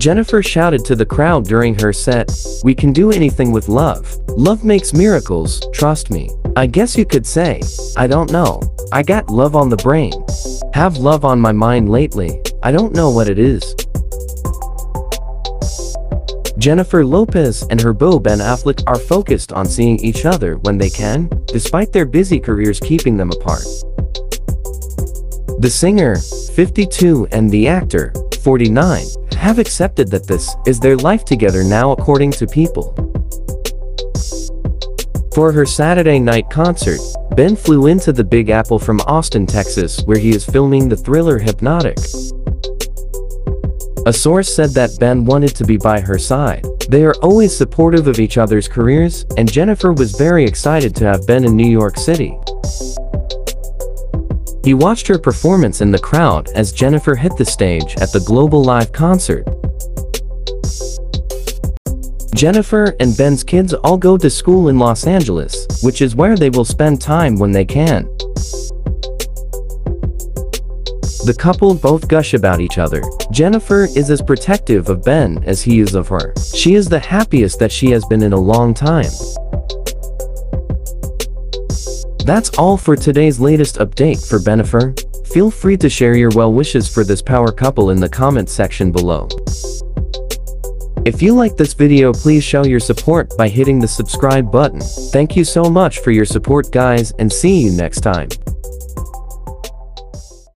Jennifer shouted to the crowd during her set, We can do anything with love. Love makes miracles, trust me. I guess you could say, I don't know. I got love on the brain. Have love on my mind lately. I don't know what it is. Jennifer Lopez and her beau Ben Affleck are focused on seeing each other when they can, despite their busy careers keeping them apart. The singer, 52 and the actor, 49, have accepted that this is their life together now according to People. For her Saturday night concert, Ben flew into the Big Apple from Austin, Texas where he is filming the thriller Hypnotic. A source said that Ben wanted to be by her side. They are always supportive of each other's careers, and Jennifer was very excited to have Ben in New York City. He watched her performance in the crowd as Jennifer hit the stage at the Global Live concert. Jennifer and Ben's kids all go to school in Los Angeles, which is where they will spend time when they can. The couple both gush about each other. Jennifer is as protective of Ben as he is of her. She is the happiest that she has been in a long time. That's all for today's latest update for Bennifer. Feel free to share your well wishes for this power couple in the comment section below. If you like this video please show your support by hitting the subscribe button. Thank you so much for your support guys and see you next time.